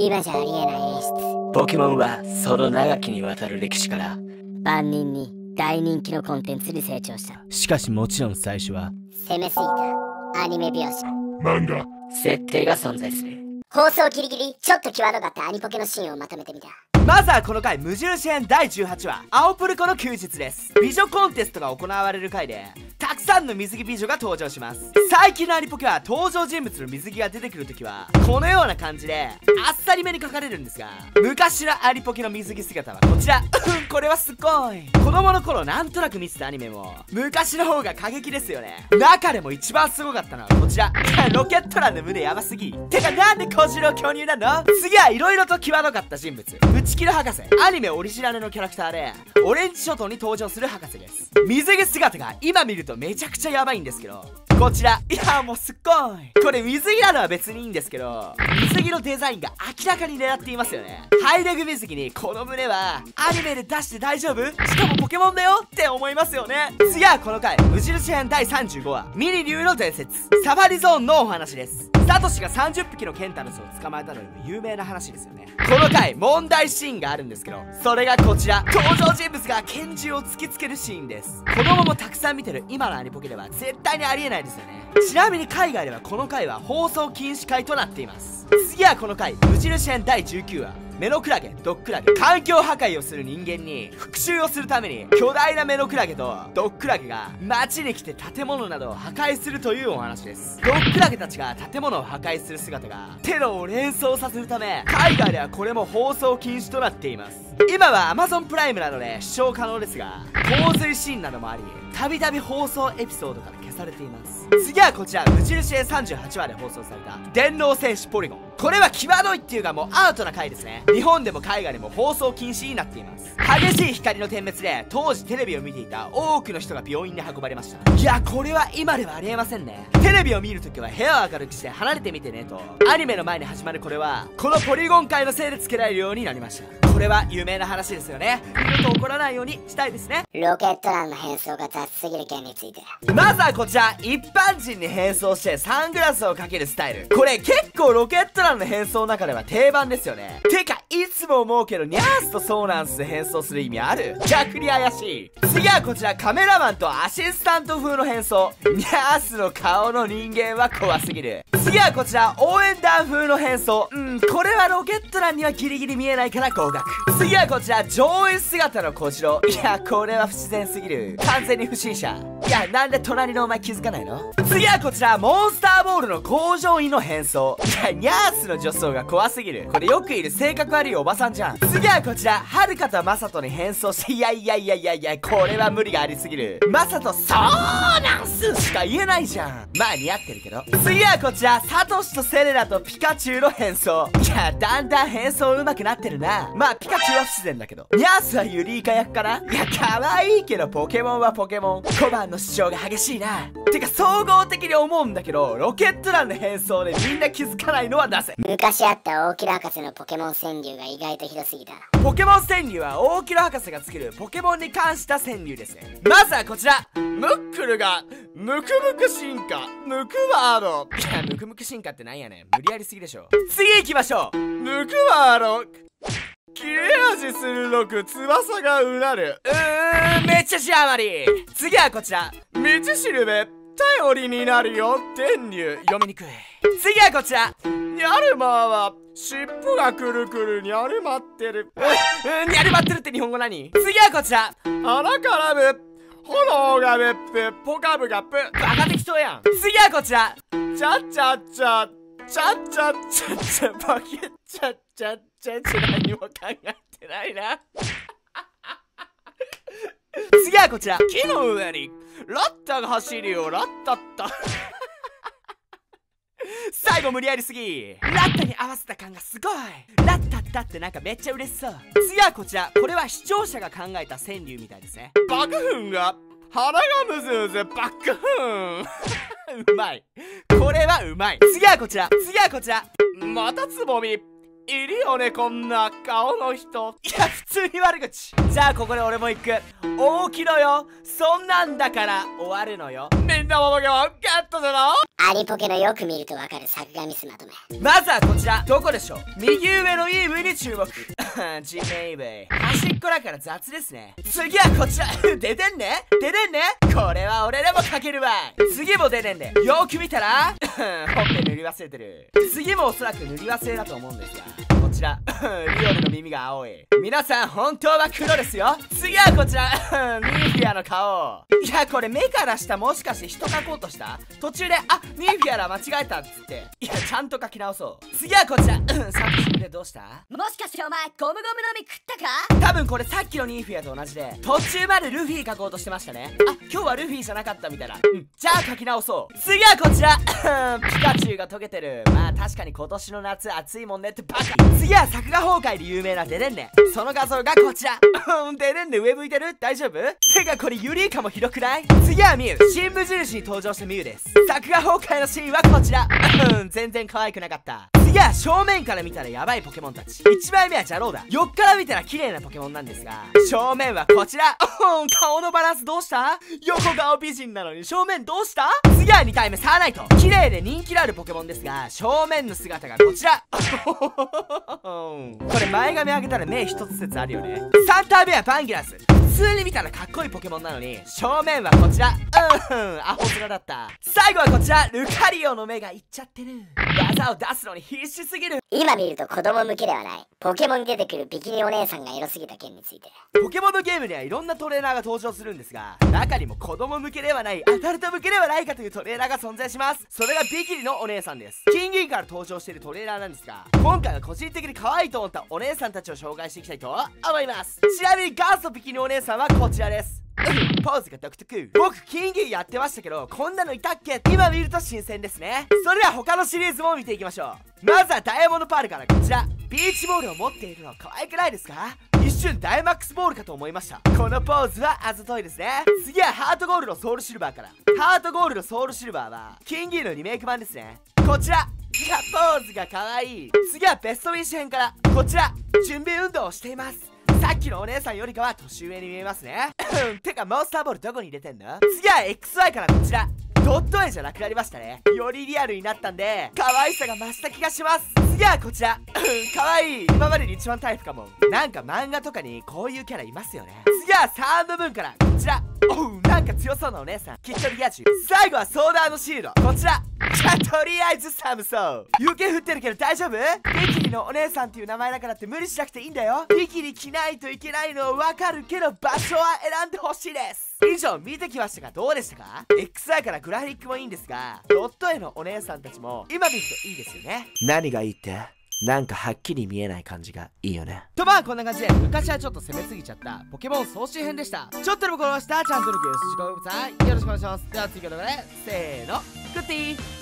今じゃありえない演出ポケモンはその長きにわたる歴史から万人に大人気のコンテンツに成長した。しかしもちろん最初は攻めすぎたアニメ描写。漫画設定が存在する。放送ギリギリちょっと際どかったアニポケのシーンをまとめてみたまずはこの回無印編第18話青プルコの休日です。美女コンテストが行われる回でたくさんの水着美女が登場します。最近のアニポケは登場人物の水着が出てくるときはこのような感じであっさりめに描かれるんですが昔のアニポケの水着姿はこちら。うんこれはすごい。子供の頃なんとなく見てたアニメも昔の方が過激ですよね。中でも一番すごかったのはこちら。ロケットランの胸やばすぎ。てかなんで小次郎巨乳なの？次は色々と際どかった人物。内キル博士。アニメオリジナルのキャラクターでオレンジ諸島に登場する博士です。水着姿が今見るとめちゃくちゃヤバいんですけどこちら。いやもうすっごい。これ水着なのは別にいいんですけど水着のデザインが明らかに狙っていますよね。ハイレグ水着にこの胸はアニメで出して大丈夫？しかもポケモンだよって思いますよね。次はこの回無印編第35話ミニ竜の伝説。サファリゾーンのお話です。サトシが30匹のケンタロスを捕まえたのにも有名な話ですよね。この回問題シーンがあるんですけどそれがこちら。登場人物が拳銃を突きつけるシーンです。子供もたくさん見てる今のアニポケでは絶対にありえないですよね。ちなみに海外ではこの回は放送禁止回となっています。次はこの回無印編第19話メノクラゲドックラゲ環境破壊をする人間に復讐をするために巨大なメノクラゲとドックラゲが街に来て建物などを破壊するというお話です。ドックラゲたちが建物を破壊する姿がテロを連想させるため海外ではこれも放送禁止となっています。今は Amazon プライムなどで視聴可能ですが洪水シーンなどもありたびたび放送エピソードからされています。次はこちら無印編38話で放送された電脳戦士ポリゴン。これは際どいっていうかもうアウトな回ですね。日本でも海外でも放送禁止になっています。激しい光の点滅で当時テレビを見ていた多くの人が病院に運ばれました。いやこれは今ではありえませんね。テレビを見るときは部屋を明るくして離れてみてねと。アニメの前に始まるこれはこのポリゴン界のせいで付けられるようになりました。これは有名な話ですよね。二度と起こらないようにしたいですね。ロケットランの変装が雑すぎる件について。まずはこちら。一般人に変装してサングラスをかけるスタイル。これ結構ロケットランの変装の中では定番ですよね。てかいつも思うけどニャースとソーナンスで変装する意味ある？逆に怪しい。次はこちらカメラマンとアシスタント風の変装。ニャースの顔の人間は怖すぎる。次はこちら応援団風の変装。うんこれはロケットランにはギリギリ見えないから合格。次はこちら上位姿の小次郎。いやこれは不自然すぎる。完全に不審者。いやなんで隣のお前気づかないの？次はこちらモンスターボールの工場員の変装。いやニャースの女装が怖すぎる。これよくいる性格悪いおばさんじゃん。次はこちらはるかとまさとに変装していやいやいやいやいやこれは無理がありすぎる。まさとそうなんすしか言えないじゃん。まあ似合ってるけど。次はこちらサトシとセレナとピカチュウの変装。いやだんだん変装上手くなってるな。まあピカチュウは不自然だけど。ニャースはユリイカ役かな。いや可愛いけどポケモンはポケモン。小判の主張が激しいな。てか総合的に思うんだけどロケットランの変装でみんな気づかないのはなぜ？昔あった大木博士のポケモン川柳が意外とひどすぎた。ポケモン川柳は大木の博士が作るポケモンに関した川柳ですね。まずはこちら。ムックルがムクムク進化。ムクワードいやムクムク進化ってなんやねん。無理やりすぎでしょ。次行きましょう。ムクワード切れ味鋭く翼がうなる。うーんめっちゃ字余り。次はこちら。道しるべ。頼りになるよ。天竜。読みにくい。次はこちら。ニャルマーは。尻尾がくるくるニャルまってる。ニャルまってるって日本語何？次はこちら。鼻からぶ炎が別府ポカブがプバカ適当やん。次はこちら。チャッチャッチャチャッチャッチャッチャバケチャッチャッチャッチャ何も考えてないな次はこちら木の上にラッタが走るよラッタッタ最後無理やりすぎラッタに合わせた感がすごいラッタッタってなんかめっちゃ嬉しそう次はこちらこれは視聴者が考えた川柳みたいですね爆風が腹がむずむず爆風 うまい。これはうまい。次はこちら。次はこちら。またつぼみ。いるよねこんな顔の人。いや普通に悪口。じゃあここで俺も行く。大きいのよ。そんなんだから終わるのよ。んなもポケモンゲットだろ？アリポケのよく見るとわかる作画ミスまとめ。まずはこちら。どこでしょう？右上のイーブに注目。ジメイベイ端っこだから雑ですね。次はこちら。出てんね？出てんね？これは俺でも書けるわ。次も出てんね。よく見たら？ほっぺ塗り忘れてる。次もおそらく塗り忘れだと思うんですが。こちら。リオルの耳が青い。皆さん本当は黒ですよ。次はこちら。ニーフィアの顔。いやこれ目から下もしかして人描こうとした？途中であニーフィアだ間違えたっつって。いやちゃんと書き直そう。次はこちら。さっきでどうした？もしかしてお前ゴムゴムの実食ったか？多分これさっきのニーフィアと同じで。途中までルフィ書こうとしてましたね。あ今日はルフィじゃなかったみたいな。うんじゃあ書き直そう。次はこちら。ピカチュウが溶けてる。まあ確かに今年の夏暑いもんねってバカ。次は作画崩壊で有名なデレンネ。その画像がこちら。デレンネ上向いてる？大丈夫？てかこれユリイカもひどくない？次はミュウ。新無印に登場したミュウです。作画崩壊のシーンはこちら。全然可愛くなかった。次は正面から見たらヤバいポケモンたち。1枚目はジャローだ。横から見たら綺麗なポケモンなんですが正面はこちら。顔のバランスどうした？横顔美人なのに正面どうした？次は2体目サーナイト。綺麗で人気のあるポケモンですが正面の姿がこちら。これ前髪上げたら目一つ説あるよね。3体目はバンギラス。普通に見たらかっこいいポケモンなのに正面はこちら。うんアホ面だった。最後はこちら。ルカリオの目がいっちゃってる。技を出すのに必死すぎる。今見ると子供向けではない。ポケモンに出てくるビキニお姉さんがエロすぎた件について。ポケモンのゲームにはいろんなトレーナーが登場するんですが中にも子供向けではないアダルト向けではないかというトレーナーが存在します。それがビキニのお姉さんです。キンギーから登場しているトレーナーなんですが今回は個人的に可愛いと思ったお姉さんたちを紹介していきたいと思います。ちなみに元祖ビキニお姉さんはこちらですポーズが独特。僕キンギーやってましたけどこんなのいたっけ？今見ると新鮮ですね。それでは他のシリーズも見ていきましょう。まずはダイヤモンドパールからこちら。ビーチボールを持っているの可愛くないですか？一瞬ダイマックスボールかと思いました。このポーズはあざといですね。次はハートゴールドソウルシルバーから。ハートゴールドソウルシルバーはキンギーのリメイク版ですね。こちら。いやポーズが可愛い。次はベストウィッシュ編から。こちら。準備運動をしています。さっきのお姉さんよりかは年上に見えますね。てかモンスターボールどこに入れてんの？次は XY からこちら。ドット絵じゃなくなりましたね。よりリアルになったんで可愛さが増した気がします。次はこちら。可愛い。今までで一番タイプかも。なんか漫画とかにこういうキャラいますよね。次はサーン部分から。ちら。おうなんか強そうなお姉さん。きっとリア充最後はソーダーのシールド。こちら。じゃとりあえず寒そう。雪降ってるけど大丈夫？ビキニのお姉さんっていう名前だからって無理しなくていいんだよ。ビキニ着ないといけないのはわかるけど場所は選んでほしいです。以上見てきましたがどうでしたか ?XI からグラフィックもいいんですがドット絵のお姉さんたちも今見るといいですよね。何がいいって？なんかはっきり見えない感じがいいよね。とまあこんな感じで。昔はちょっと攻めすぎちゃった。ポケモン総集編でした。ちょっとでもこれました。チャンネル登録よろしくお願いしますよろしくお願いします。では次の動画で？せーの。グッティー。